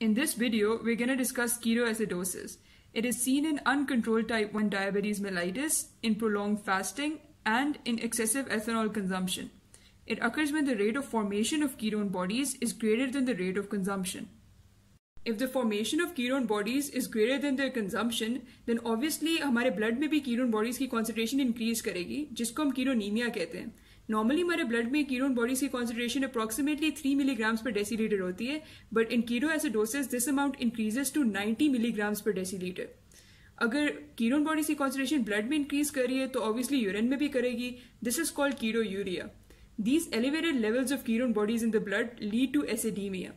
In this video, we're going to discuss ketoacidosis. It is seen in uncontrolled type 1 diabetes mellitus, in prolonged fasting, and in excessive ethanol consumption. It occurs when the rate of formation of ketone bodies is greater than the rate of consumption. If the formation of ketone bodies is greater than their consumption, then obviously हमारे blood में भी ketone bodies की concentration increase करेगी जिसको हम ketonemia कहते हैं normally हमारे ब्लड में कीरोन बॉडीज की concentration approximately three milligram per decilitre होती है but in ketoacidosis this amount increases to ninety milligram per decilitre अगर कीरोन बॉडीज की कॉन्सेंट्रेशन ब्लड में इंक्रीज करिए तो ऑब्वियसली यूरिन में भी करेगी। This is called ketonuria these elevated levels of ketone bodies in the blood lead to acidemia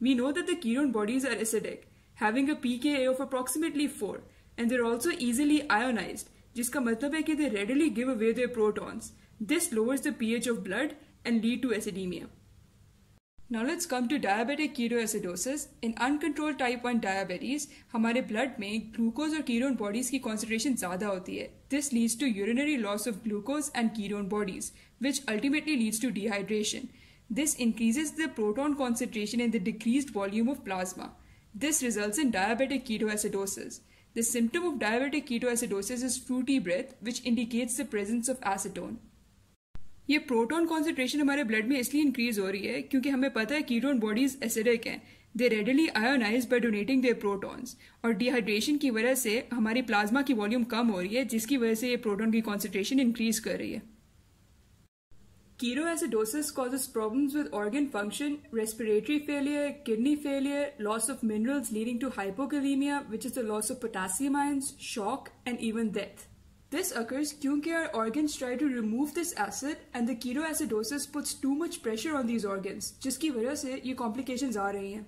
we know that the ketone bodies are acidic having a pK of approximately four and they're also easily ionise जिसका मतलब है कि they readily give away their protons This lowers the pH of blood and lead to acidemia. Now let's come to diabetic ketoacidosis. In uncontrolled type 1 diabetes, हमारे blood में glucose और ketone bodies की concentration ज़्यादा होती है. This leads to urinary loss of glucose and ketone bodies, which ultimately leads to dehydration. This increases the proton concentration and the decreased volume of plasma. This results in diabetic ketoacidosis. The symptom of diabetic ketoacidosis is fruity breath, which indicates the presence of acetone. ये proton concentration हमारे blood में इसलिए increase हो रही है क्योंकि हमें पता है कीटोन बॉडीज एसिडिक हैं। They readily ionise by donating their protons और डिहाइड्रेशन की वजह से हमारी प्लाज्मा की वॉल्यूम कम हो रही है, जिसकी वजह से ये प्रोटोन की कॉन्सेंट्रेशन इंक्रीज कर रही है। Ketoacidosis causes problem with organ function respiratory failure kidney failure loss of minerals leading to hypokalaemia which is the loss of potassium I shock and even death This occurs क्योंकि our organs try to remove this acid and the ketoacidosis puts too much pressure on these organs जिसकी वजह से ये complications आ रही हैं